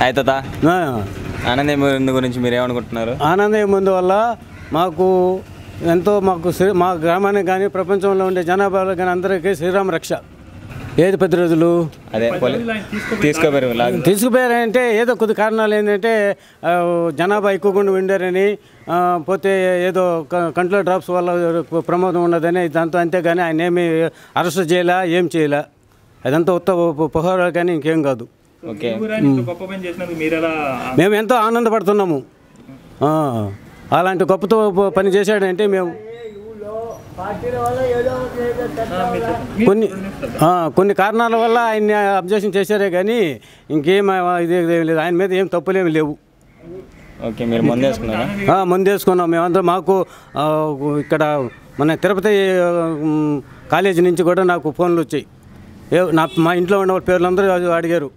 అయితే ఆ, ఆనందం ముందు గురించి మీరు ఏమనుకుంటున్నారు ఆనందం ముందు వల్ల మాకు ఎంతో మాకు శ్రీ మా గ్రామానికి కానీ ప్రపంచంలో ఉండే జనాభాలో కానీ అందరికీ శ్రీరామ రక్ష ఏది పది రోజులు అదే తీసుకోపోయారు తీసుకుపోయారంటే ఏదో కొద్ది కారణాలు ఏంటంటే జనాభా ఎక్కువగా ఉండారని పోతే ఏదో కంట్లో డ్రాప్స్ వల్ల ప్రమాదం ఉన్నదని దాంతో అంతేగాని ఆయన ఏమి అరెస్ట్ చేయలే ఏం చేయలే అదంతా ఉత్త పుహారాలు కానీ ఇంకేం కాదు ఓకే. ఊరాన్ని ఇంత గొప్ప పని చేసినందుకు మీరు ఎలా మేము ఎంతో ఆనందపడుతున్నాము. అలాంటి గొప్పతో పని చేశాడంటే మేము కొన్ని కొన్ని కారణాల వల్ల ఆయన్ని అబ్జెక్షన్ చేశారే కానీ ఇంకేం ఇది లేదు. ఆయన మీద ఏం తప్పులేమి లేవు. ఓకే మీరు ముందేసుకున్నారా? ముందేసుకున్నాం. మేమందరం మాకు ఇక్కడ మన తిరుపతి కాలేజీ నుంచి కూడా నాకు ఫోన్లు వచ్చాయి. ఏ నా మా ఇంట్లో ఉన్న వాళ్ళ పేర్లందరూ అడిగారు.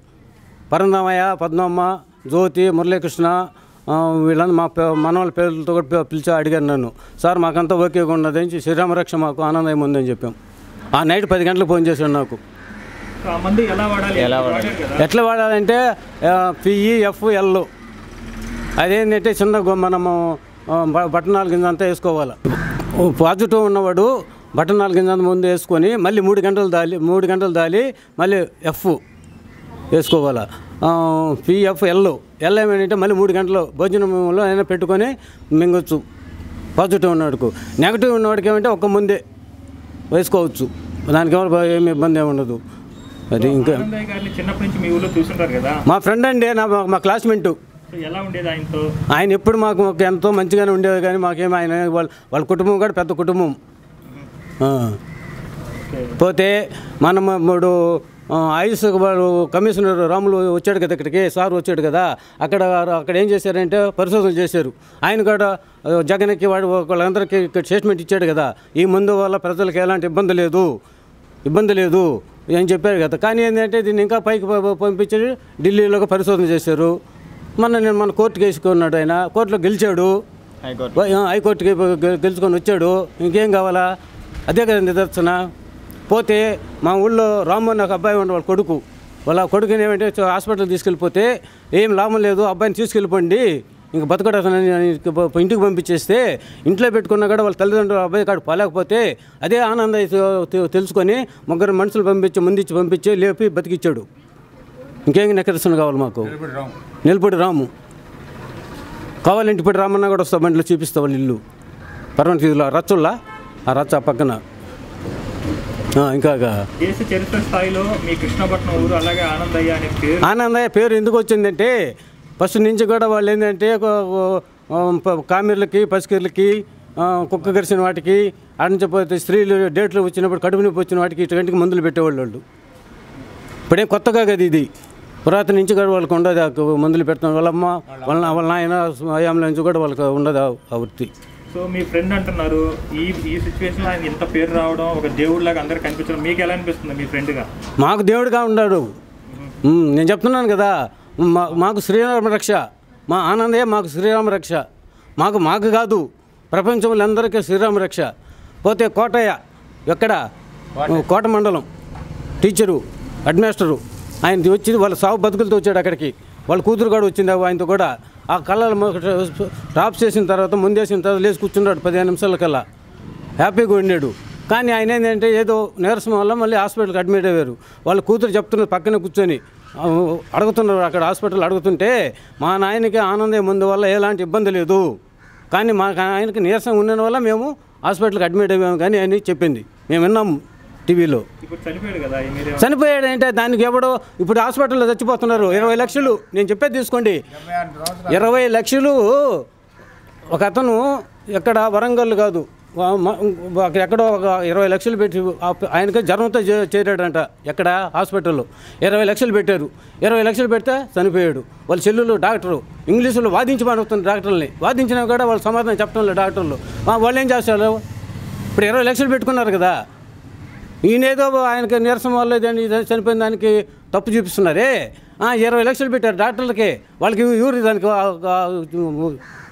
పరందామయ్య పద్మమ్మ జ్యోతి మురళీకృష్ణ ఆ, వీళ్ళందరూ మా పే- మనవాళ్ళ పేర్లతో కూడా పిలిచి అడిగారు నన్ను. సార్ మాకంతా ఓకేగా ఉన్నదని శ్రీరామరక్ష మాకు ఆనందం ఉందని చెప్పాం. ఆ నైట్ పది గంటలకు ఫోన్ చేశాడు నాకు. ఆ మందు ఎలా వాడాలి? ఎలా వాడాలి? వాడారు కదా. ఎట్లా వాడాలంటే పిఈఎఫ్ ఎల్. అదేంటంటే చిన్న మనము ఆ, బ- బటనాల కింద అంతా వేసుకోవాలి. పాజిటివ్ ఉన్నవాడు కింద అంతా ముందు వేసుకొని మళ్ళీ మూడు గంటలు దాలి మూడు గంటలు దాలి మళ్ళీ ఎఫ్. వేసుకోవాలి? పిఎఫ్ ఎల్ ఎల్ ఏమంటే మళ్ళీ మూడు గంటలు భోజనంలో అయినా పెట్టుకొని మింగొచ్చు. పాజిటివ్ ఉన్నవాడికి నెగిటివ్ ఉన్నవాడికి ఏమంటే ఒక్క ముందే వేసుకోవచ్చు. దానికి ఎవరు ఏమి ఇబ్బంది ఏమి ఉండదు. అది ఇంకా మీ ఫ్రెండ్ అండి నా మా క్లాస్మేట్. సో ఎలా ఉండేది ఆయనతో? ఆయన ఎప్పుడు మాకు ఎంతో మంచిగానే ఉండేది కానీ మాకేం ఆయన వాళ్ళ వాళ్ళ కుటుంబం కూడా పెద్ద కుటుంబం. పోతే మనం ఇప్పుడు వాడు కమిషనర్ రాములు వచ్చాడు కదా ఇక్కడికి సార్ వచ్చాడు కదా అక్కడ అక్కడ ఏం చేశారంటే పరిశోధన చేశారు. ఆయన కూడా జగన్కి వాడు వాళ్ళందరికీ ఇక్కడ స్టేట్మెంట్ ఇచ్చాడు కదా ఈ ముందు వల్ల ప్రజలకు ఎలాంటి ఇబ్బంది లేదు ఇబ్బంది లేదు అని చెప్పారు కదా. కానీ ఏంటంటే దీన్ని ఇంకా పైకి పంపించి ఢిల్లీలో పరిశోధన చేశారు. మన నేను మన కోర్టుకి వేసుకున్నాడు ఆయన కోర్టులో గెలిచాడు. హైకోర్టు హైకోర్టుకి గెలుచుకొని వచ్చాడు. ఇంకేం కావాలా? అదే కదా నిదర్శన. పోతే మా ఊళ్ళో రాము అని ఒక అబ్బాయి ఉండే వాళ్ళ కొడుకు. వాళ్ళ కొడుకుని ఏమంటే హాస్పిటల్ తీసుకెళ్ళిపోతే ఏం లాభం లేదు అబ్బాయిని తీసుకెళ్ళిపోండి. ఇంక బతకడతనని ఇంటికి పంపించేస్తే ఇంట్లో పెట్టుకున్నా కూడా వాళ్ళ తల్లిదండ్రులు అబ్బాయి కాడు పోలేకపోతే అదే ఆనంద తెలుసుకొని ముగ్గురు మనుషులు పంపించి ముందిచ్చి పంపించి లేపి బతికిచ్చాడు. ఇంకేం నెక్కరసన కావాలి మాకు? నిలబడి రాము. కావాలంటే ఇప్పుడు రామన్న కూడా వస్తా బండిలో చూపిస్తా వాళ్ళ ఇల్లు. వీధిలో రచ్చుల్లా ఆ రచ్చ ఆ పక్కన. ఇంకా. దేశ చరిత్ర స్థాయిలో మీ కృష్ణపట్నం ఊరు అలాగే ఆనందయ్య అనే పేరు. ఆనందయ్య పేరు ఎందుకు వచ్చిందంటే ఫస్ట్ నుంచి కూడా వాళ్ళు ఏంటంటే కామెర్లకి పసికీర్లకి కుక్క గరిచిన వాటికి ఆడ నుంచి పోతే స్త్రీలు డేట్లు వచ్చినప్పుడు కడుపు నొప్పి వచ్చిన వాటికి ఇటువంటికి మందులు పెట్టేవాళ్ళు వాళ్ళు. ఇప్పుడేం కొత్తగా కదా ఇది. పురాతన నుంచి కూడా వాళ్ళకి ఉండదు మందులు పెట్టడం వాళ్ళమ్మ వాళ్ళ వాళ్ళ నాయన హయాంలో నుంచి కూడా వాళ్ళకి ఉండదు ఆ వృత్తి. సో మీ ఫ్రెండ్ అంటున్నారు ఈ ఈ సిచ్యువేషన్లో ఆయన ఇంత పేరు రావడం ఒక దేవుడిలాగా అందరికి కనిపించడం మీకు ఎలా అనిపిస్తుంది మీ ఫ్రెండ్గా మాకు దేవుడిగా ఉన్నాడు. నేను చెప్తున్నాను కదా మాకు శ్రీరామ రక్ష మా ఆనందే మాకు శ్రీరామ రక్ష. మాకు మాకు కాదు ప్రపంచంలో అందరికీ శ్రీరామ రక్ష. పోతే కోటయ్య ఎక్కడ? కోట. మండలం. Teacher headmaster. ఆయన వచ్చి వాళ్ళ సాగు బతుకులతో వచ్చాడు అక్కడికి. వాళ్ళ కూతురు కూడా వచ్చింది ఆయనతో కూడా. ఆ కళ్ళ టాప్ చేసిన తర్వాత ముందేసిన తర్వాత లేచి కూర్చున్నాడు పదిహేను నిమిషాల కల్లా. హ్యాపీగా ఉండాడు. కానీ ఆయన ఏంటంటే ఏదో నీరసం వల్ల మళ్ళీ హాస్పిటల్కి అడ్మిట్ అయ్యారు. వాళ్ళ కూతురు చెప్తున్నారు పక్కన కూర్చొని అడుగుతున్నారు అక్కడ హాస్పిటల్ అడుగుతుంటే మా నాయనకి ఆనందం ముందు వల్ల ఎలాంటి ఇబ్బంది లేదు. కానీ మా ఆయనకి నీరసం ఉండడం వల్ల మేము హాస్పిటల్కి అడ్మిట్ అయ్యాము కానీ అని చెప్పింది. మేము విన్నాము. టీవీలో. చనిపోయాడు కదా మీరు చనిపోయాడు అంటే దానికి ఎవడో ఇప్పుడు హాస్పిటల్లో చచ్చిపోతున్నారు. ఇరవై లక్షలు నేను చెప్పేది తీసుకోండి. ఇరవై లక్షలు ఒక అతను ఎక్కడ వరంగల్ కాదు. ఎక్కడో ఒక ఇరవై లక్షలు పెట్టి ఆయనకి జ్వరంతో చేరాడంట ఎక్కడ హాస్పిటల్లో. ఇరవై లక్షలు పెట్టారు. ఇరవై లక్షలు పెడితే చనిపోయాడు. వాళ్ళ చెల్లెలు డాక్టరు ఇంగ్లీషులో వాదించి మాడుతున్నారు డాక్టర్ని వాదించినా కూడా వాళ్ళు సమాధానం చెప్పడం లేదు డాక్టర్లు వాళ్ళు ఏం చేస్తారు? ఇప్పుడు ఇరవై లక్షలు పెట్టుకున్నారు కదా. ఈయనేదో ఆయనకి నీరసం వల్ల చనిపోయిన దానికి తప్పు చూపిస్తున్నారే? ఇరవై లక్షలు పెట్టారు డాక్టర్లకి. వాళ్ళకి ఎవరు దానికి ఆ-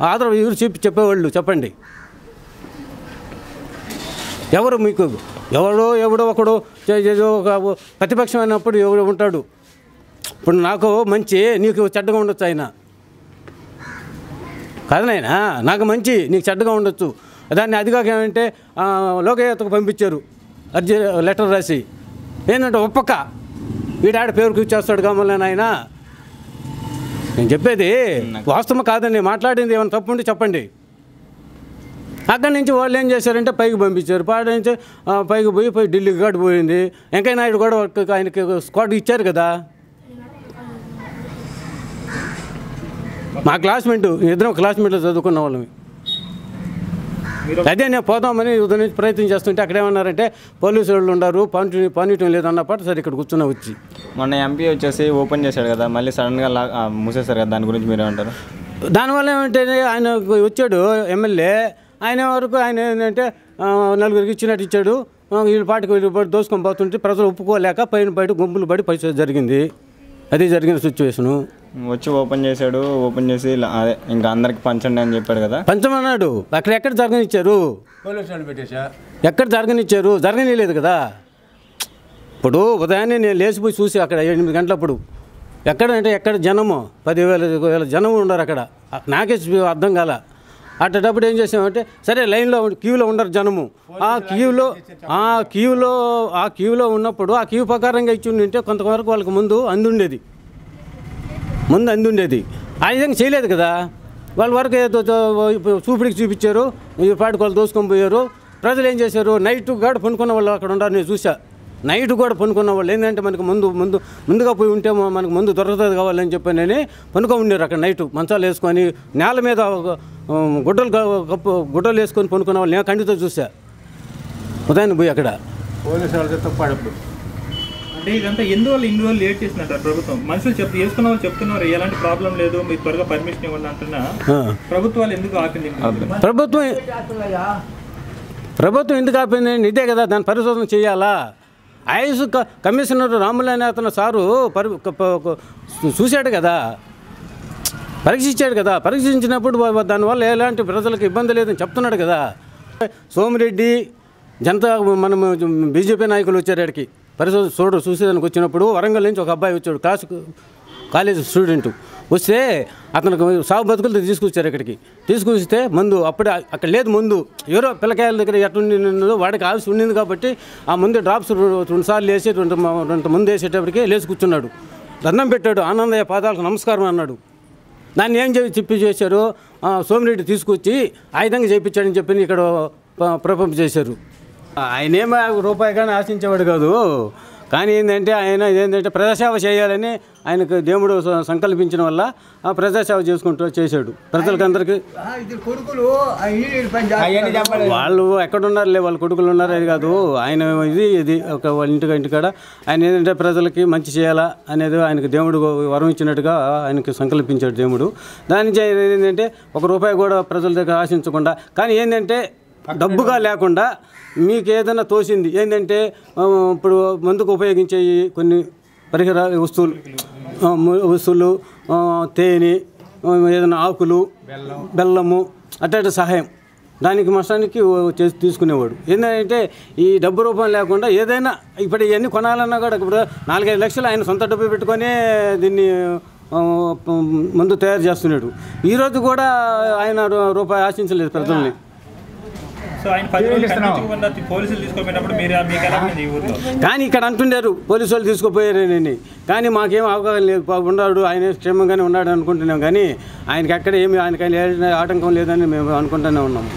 ఆదరణ ఎవరు చెప్పి చెప్పేవాళ్ళు చెప్పండి. ఎవరు మీకు? ఎవడో ఎవడో ఒకడు ఏదో ఒక ప్రతిపక్షం అయినప్పుడు ఎవడు ఉంటాడు. ఇప్పుడు నాకు మంచి నీకు చెడ్డగా ఉండొచ్చు ఆయన. కాదు నాయనా నాకు మంచి నీకు చెడ్డగా ఉండొచ్చు. దాన్ని అది ఏమంటే లోకయాత్రకు పంపించారు. అర్జీ లెటర్ రాసి. ఏంటంటే ఒప్పక. వీడాడ పేరుకు ఇచ్చేస్తాడు గమలని ఆయన నేను చెప్పేది వాస్తవం కాదండి మాట్లాడింది ఏమైనా తప్పు ఉంటే చెప్పండి. అక్కడి నుంచి వాళ్ళు ఏం చేశారంటే పైకి పంపించారు. పాడి నుంచి పైకి పోయి పోయి ఢిల్లీకి కాడు పోయింది. వెంకయ్య నాయుడు కూడా ఆయనకి స్క్వాడ్ ఇచ్చారు కదా. మా క్లాస్మేట్ ఇద్దరం క్లాస్మేట్లో చదువుకున్న వాళ్ళమి. అదే నేను పోదామని ఉదయం నుంచి ప్రయత్నం చేస్తుంటే అక్కడ ఏమన్నారంటే పోలీసు వాళ్ళు ఉన్నారు పని పనియటం లేదు అన్నప్పుడు సరే ఇక్కడ కూర్చున్నా వచ్చి. మొన్న ఎంపీ వచ్చేసి ఓపెన్ చేశాడు కదా మళ్ళీ సడన్గా మూసేశారు కదా దాని గురించి మీరేమంటారు? దానివల్ల ఏమంటే ఆయన వచ్చాడు ఎమ్మెల్యే. ఆయన వరకు ఆయన ఏంటంటే నలుగురికి ఇచ్చినట్టు ఇచ్చాడు. వీళ్ళ పాటికి వీళ్ళు పాటు దోసుకొని పోతుంటే ప్రజలు ఒప్పుకోలేక పైన బయట గుంపులు పడి పైసలు జరిగింది. అది జరిగిన సిచ్యువేషను వచ్చి ఓపెన్ చేశాడు ఓపెన్ చేసి ఇలా అదే ఇంకా అందరికి పంచండి అని చెప్పాడు కదా. పంచమన్నాడు అక్కడ ఎక్కడ జరగనిచ్చారు? ఎక్కడ జరగనిచ్చారు? జరగనీయలేదు కదా. ఇప్పుడు ఉదయాన్నే నేను లేచిపోయి చూసి అక్కడ ఎనిమిది గంటలప్పుడు ఎక్కడ అంటే ఎక్కడ జనము? పదివేల వేల జనం ఉన్నారు అక్కడ. నాకే అర్థం కాల. అట్టేటప్పుడు ఏం చేసామంటే సరే లైన్లో క్యూలో ఉండరు జనము. ఆ క్యూలో ఆ క్యూలో ఆ క్యూలో ఉన్నప్పుడు ఆ క్యూ ప్రకారంగా ఇచ్చి ఉంటే కొంతవరకు వాళ్ళకి ముందు అందుండేది ముందు అందుండేది. ఆ విధంగా చేయలేదు కదా. వాళ్ళ వరకు ఏదో చూపిడికి చూపించారు ఈ దోసుకొని పోయారు. ప్రజలు ఏం చేశారు? నైట్ కూడా పనుకున్న వాళ్ళు అక్కడ ఉన్నారు నేను చూసా నైట్ కూడా పనుకున్న వాళ్ళు ఏంటంటే మనకు ముందు ముందు ముందుగా పోయి ఉంటే మనకు ముందు దొరకదు కావాలని చెప్పి నేను పనుకో ఉండేరు అక్కడ నైట్. మంచాలు వేసుకొని నేల మీద గుడ్డలు కప్పు గుడ్డలు వేసుకొని పనుకున్న వాళ్ళు నేను కంటితో చూసా ఉదయం పోయి అక్కడ. అంటే ఇదంతా ఎందువల్ల ఇన్ని రోజులు లేట్ చేసిందంటారు ప్రభుత్వం? మనుషులు చెప్ చేసుకున్న వాళ్ళు చెప్తున్నారు ఎలాంటి ప్రాబ్లం లేదు మీకు త్వరగా పర్మిషన్ ఇవ్వండి అంటున్నా. ప్రభుత్వాలు ఎందుకు ఆపింది? ప్రభుత్వం ప్రభుత్వం ఎందుకు ఆపింది? ఇదే కదా దాని పరిశోధన చేయాలా? క- కమిషనర్ రాములైన అతను సారు పరి చూశాడు కదా? పరీక్షించాడు కదా? పరీక్షించినప్పుడు దానివల్ల ఎలాంటి ప్రజలకు ఇబ్బంది లేదని చెప్తున్నాడు కదా? సోమిరెడ్డి జనతా మనం బీజేపీ నాయకులు వచ్చారు ఆడికి పరిశోధన చూడు చూసేదానికి వచ్చినప్పుడు వరంగల్ నుంచి ఒక అబ్బాయి వచ్చాడు క్లాస్ కాలేజ్ స్టూడెంట్. వస్తే అతనికి సాగు బతుకులతో తీసుకొచ్చారు ఇక్కడికి. తీసుకొస్తే మందు అప్పుడే అక్కడ లేదు ముందు. ఎవరో పిల్లకాయల దగ్గర ఎట్లుండిందో వాడికి ఆవిసి ఉండింది కాబట్టి ఆ ముందు డ్రాప్స్ రెండు సార్లు వేసి రెండు రెండు ముందు వేసేటప్పటికి లేచి కూర్చున్నాడు. దండం పెట్టాడు ఆనందయ్య పాదాలకు నమస్కారం అన్నాడు. దాన్ని ఏం చెప్పి చెప్పి చేశారు? సోమిరెడ్డి తీసుకొచ్చి ఆయుధంగా చేయించాడని చెప్పి ఇక్కడ ప- ప్రపంచ చేశారు. ఆయన ఏమో రూపాయి కానీ ఆశించేవాడు కాదు. కానీ ఏంటంటే ఆయన ఏంటంటే ప్రజాసేవ చేయాలని ఆయనకు దేవుడు సంకల్పించిన వల్ల ఆ ప్రజాసేవ చేసుకుంటూ చేశాడు. ప్రజలకు అందరికీ ఇద్దరు కొడుకులు అయ్యి పని చేస్తారు వాళ్ళు ఎక్కడున్నారులే వాళ్ళ కొడుకులు ఉన్నారు అది కాదు. ఆయన ఇది ఇది ఒక వాళ్ళ ఇంటికి ఇంటికాడ ఆయన ఏంటంటే ప్రజలకి మంచి చేయాలా అనేది ఆయనకు దేవుడు వరం ఇచ్చినట్టుగా ఆయనకి సంకల్పించాడు దేవుడు. దాని ఏంటంటే ఒక రూపాయి కూడా ప్రజల దగ్గర ఆశించకుండా కానీ ఏంటంటే డబ్బుగా లేకుండా మీకు ఏదైనా తోసింది. ఏంటంటే ఇప్పుడు మందుకు ఉపయోగించే కొన్ని పరికర వస్తువులు వస్తువులు తేనె ఏదైనా ఆకులు బెల్లము అట్లాంటి సహాయం. దానికి మస్తానికి చేసి తీసుకునేవాడు. ఏంటంటే ఈ డబ్బు రూపం లేకుండా ఏదైనా ఇప్పుడు ఇవన్నీ కొనాలన్నా కూడా ఇప్పుడు నాలుగైదు లక్షలు ఆయన సొంత డబ్బు పెట్టుకొని దీన్ని మందు తయారు చేస్తున్నాడు. ఈరోజు కూడా ఆయన రూపాయి ఆశించలేదు ప్రజల్ని. సో ఆయన పది రోజులు కనిపించకుండా పోలీసులు తీసుకోపోయినప్పుడు మీరు మీకు ఎలా ఉంది ఈ ఊర్లో? కానీ ఇక్కడ అంటుండారు పోలీసు వాళ్ళు తీసుకుపోయారని కానీ మాకేం అవగాహన లేదు. ఉన్నాడు ఆయన క్షేమంగానే ఉన్నాడు అనుకుంటున్నాం. కానీ ఆయనకి ఎక్కడ ఏమి ఆయనకి ఆటంకం లేదని మేము అనుకుంటూనే ఉన్నాము